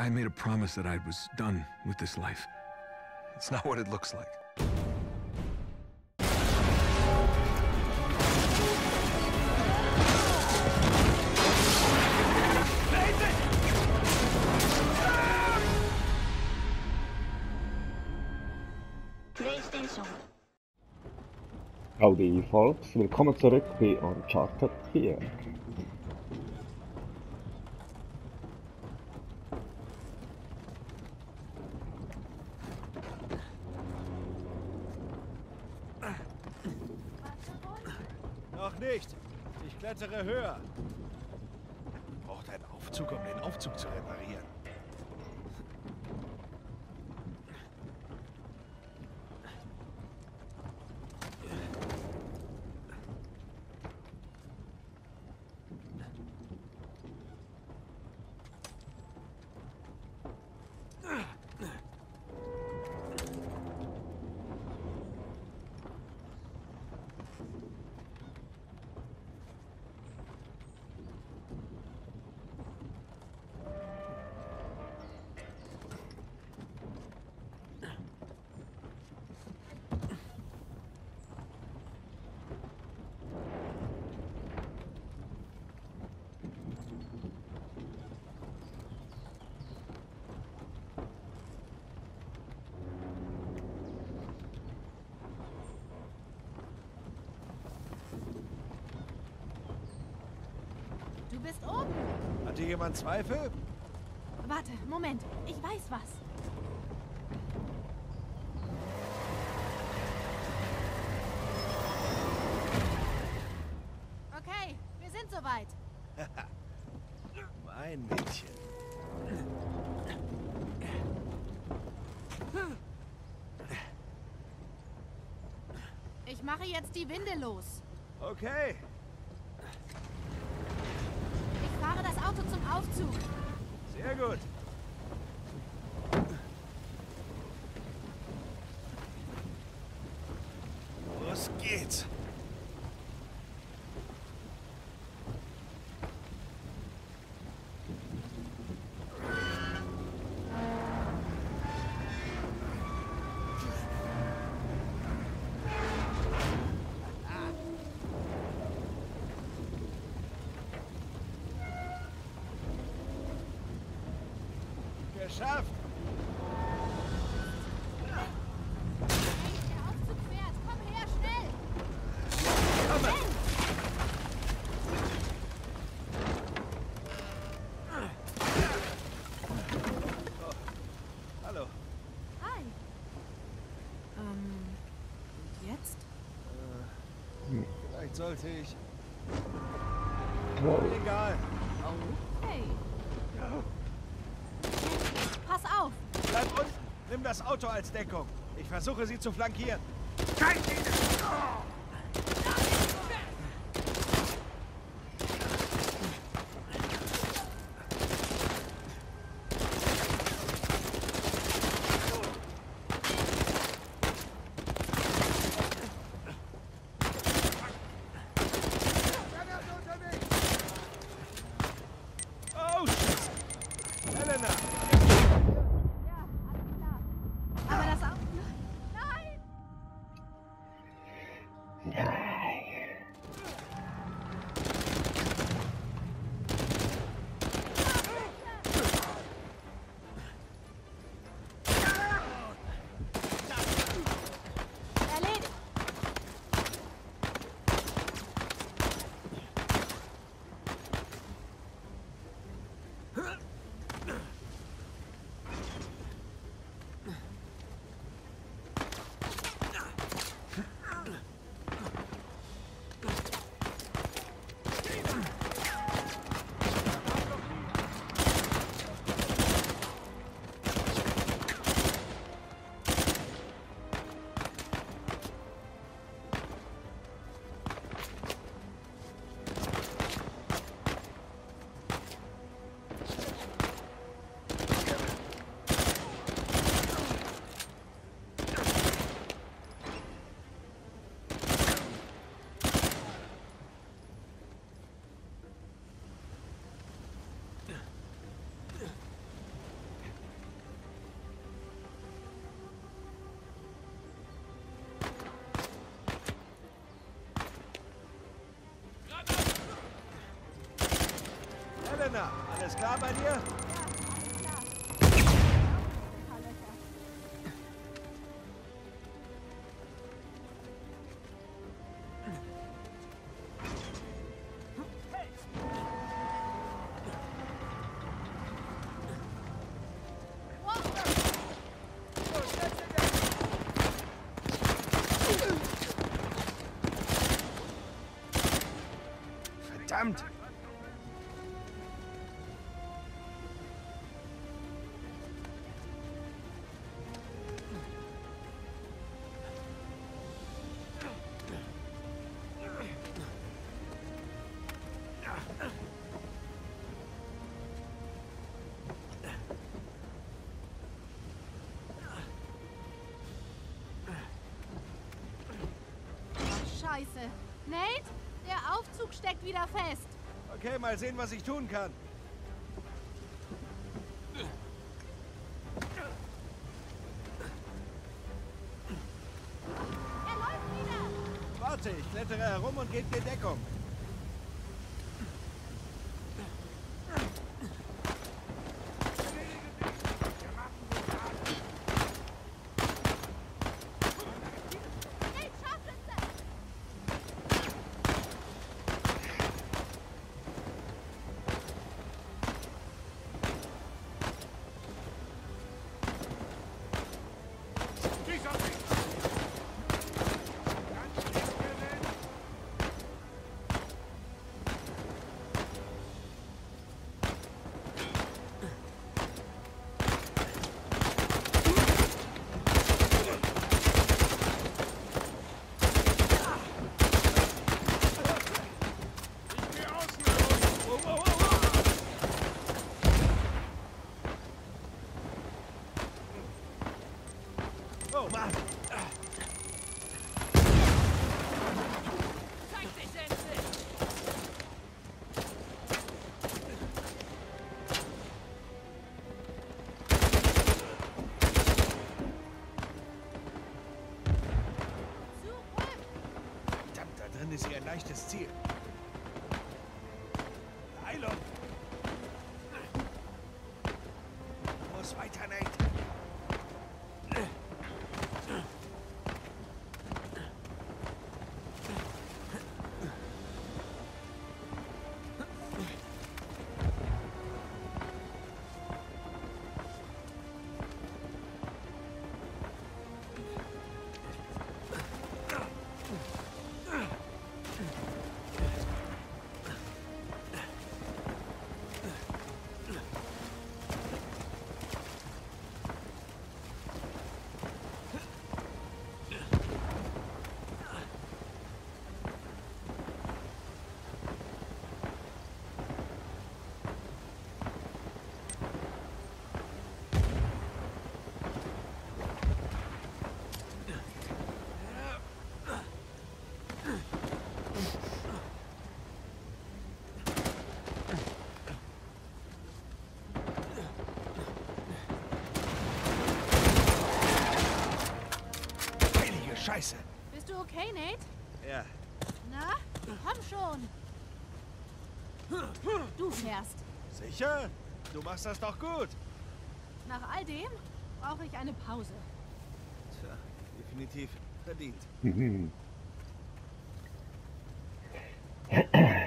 I made a promise that I was done with this life. It's not what it looks like. PlayStation. Howdy Volks, willkommen zurück bei Uncharted 4. nicht. Ich klettere höher. Braucht einen Aufzug, um den Aufzug zu reparieren. Du bist oben. Hat hier jemand Zweifel? Warte, Moment. Ich weiß was. Okay, wir sind soweit. Mein Mädchen. Ich mache jetzt die Winde los. Okay. Ich fahre das Auto zum Aufzug. Sehr gut. Los geht's. Sollte ich. Wow. Egal. Hey. Pass auf. Bleib unten. Nimm das Auto als Deckung. Ich versuche sie zu flankieren. Oh, Alles klar bei dir? Verdammt! Scheiße. Nate, der Aufzug steckt wieder fest. Okay, mal sehen, was ich tun kann. Er läuft wieder. Warte, ich klettere herum und gebe dir Deckung. Scheiße! Bist du okay, Nate? Ja, Na, komm schon. Du fährst. sicher? Du machst das doch gut. Nach all dem brauche ich eine Pause. Tja, definitiv verdient.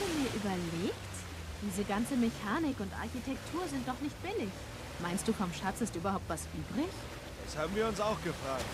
habe mir überlegt, diese ganze Mechanik und Architektur sind doch nicht billig. Meinst du, vom Schatz ist überhaupt was übrig? Das haben wir uns auch gefragt.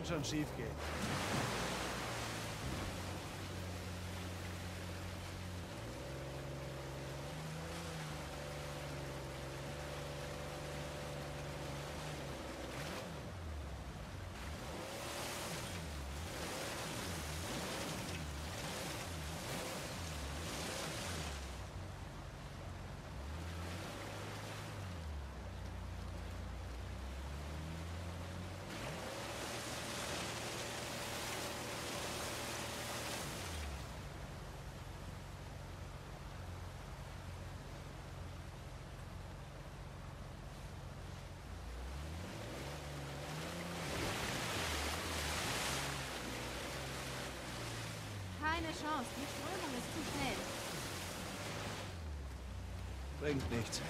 Wird schon Keine Chance, die Strömung ist zu schnell. Bringt nichts.